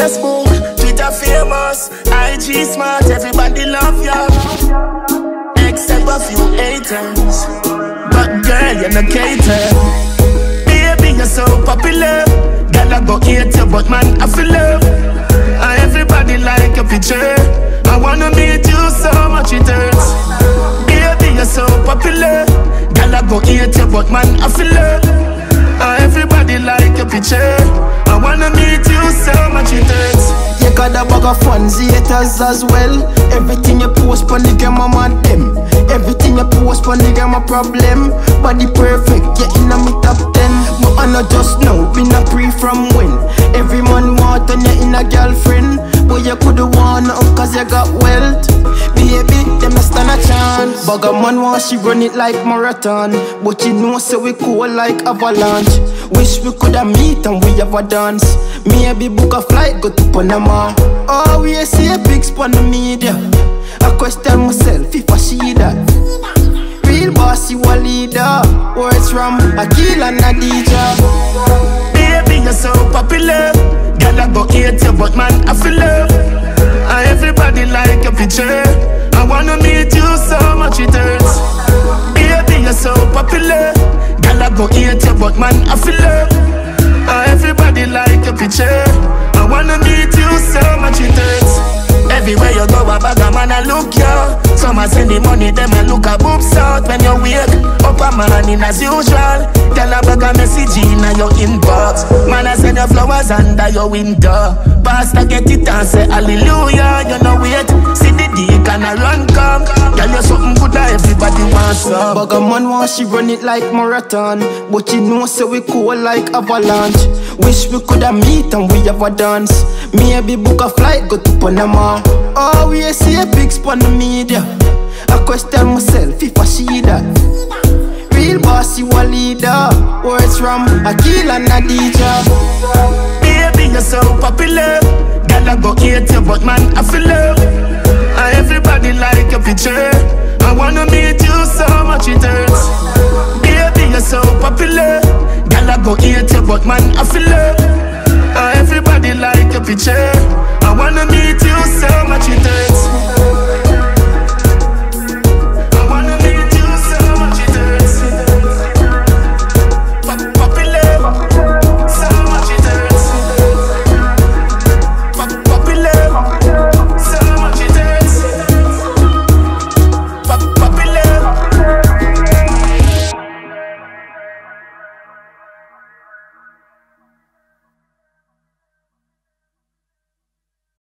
Facebook, Twitter famous, IG smart, everybody love ya. Except a few haters, but girl you're not catered. Baby you're so popular, girl I go hate you, but man I feel love. And everybody like a picture. I wanna meet you so much it hurts. Baby you're so popular, girl I go hate you, but man I feel love. And everybody like a picture. Wanna meet you so much it hurts. You got a bag of fans, haters as well. Everything you post on the game, I'm on them. Everything you post on the game, a problem. Body perfect, yeah, in a top 10. But I not just know, been a pre from when. Every man want and you in a girlfriend. But you coulda won nothing cause you got wealth. Baby, them not stand a chance. Bag a man want she run it like marathon. But you know, so we cool like avalanche. Wish we coulda meet and we have a dance. Maybe book a flight, go to Panama. Oh, we see a big on the media. I question myself if I see that. Real boss, you a leader. Words from Akil and Adija. Baby, you're so popular. I go hate you, but man, I feel love. Everybody like your picture. Man, I feel love. And everybody like your picture. I wanna meet you so much it hurts. Everywhere you go, a bag of man I look ya. Some a send the money, them a look a boobs out when you wake a morning as usual. Tell a bag of message in your inbox. Man I send your flowers under your window. Pastor get it and say hallelujah. You know wait, see the deacon a run come. Tell you something good that everybody wants some. Bag a man want she run it like marathon. But you know, say we cool like avalanche. Wish we coulda meet and we have a dance. Maybe book a flight, go to Panama. Oh, we see a big on the media. I question myself if I see that leader. Words from Akil and Adija. Baby, you're so popular. Girl, I go hate you, but man, I feel love. Uh, everybody like your picture. I wanna meet you so much it hurts. Baby, you're so popular. Girl, I go hate you, but man, I feel love. Uh, everybody like your picture. I wanna meet